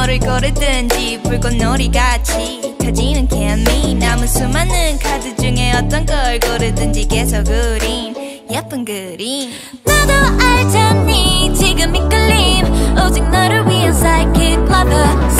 뭐를 고르든지 불꽃놀이 같이 터지는 개미 남은 수많은 카드 중에 어떤 걸 고르든지 계속 그린 예쁜 그림. 나도 알잖니 지금 이끌림. 오직 너를 위한 psychic lover